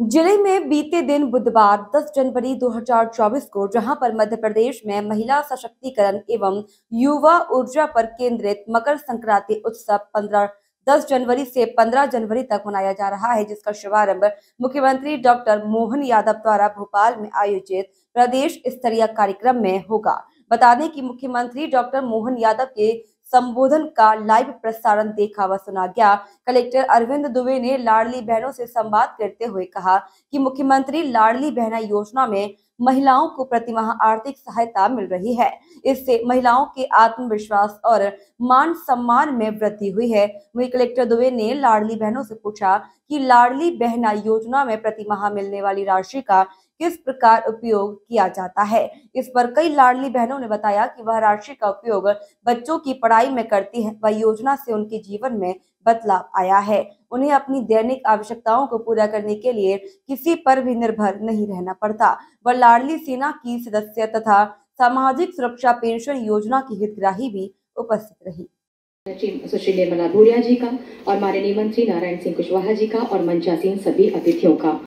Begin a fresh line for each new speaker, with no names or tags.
ज़िले में बीते दिन बुधवार 10 जनवरी 2024 को जहाँ पर मध्य प्रदेश में महिला सशक्तिकरण एवं युवा ऊर्जा पर केंद्रित मकर संक्रांति उत्सव 15 10 जनवरी से 15 जनवरी तक मनाया जा रहा है, जिसका शुभारंभ मुख्यमंत्री डॉक्टर मोहन यादव द्वारा भोपाल में आयोजित प्रदेश स्तरीय कार्यक्रम में होगा। बता दें कि मुख्यमंत्री डॉक्टर मोहन यादव के संबोधन का लाइव प्रसारण देखा व सुना गया। कलेक्टर अरविंद दुबे ने लाडली बहनों से संवाद करते हुए कहा कि मुख्यमंत्री लाडली बहना योजना में महिलाओं को प्रतिमाह आर्थिक सहायता मिल रही है। इससे महिलाओं के आत्मविश्वास और मान सम्मान में वृद्धि हुई है। वही कलेक्टर दुबे ने लाडली बहनों से पूछा कि लाडली बहना योजना में प्रतिमाह मिलने वाली राशि का किस प्रकार उपयोग किया जाता है? इस पर कई लाडली बहनों ने बताया कि वह राशि का उपयोग बच्चों की पढ़ाई में करती है। वह योजना से उनके जीवन में बदलाव आया है। उन्हें अपनी दैनिक आवश्यकताओं को पूरा करने के लिए किसी पर भी निर्भर नहीं रहना पड़ता। वह लाडली सेना की सदस्य तथा सामाजिक सुरक्षा पेंशन योजना की हितग्राही भी उपस्थित रही।
सुश्री निर्मला भूरिया जी का और माननीय मंत्री नारायण सिंह कुशवाहा जी का और मंचासीन सभी अतिथियों का।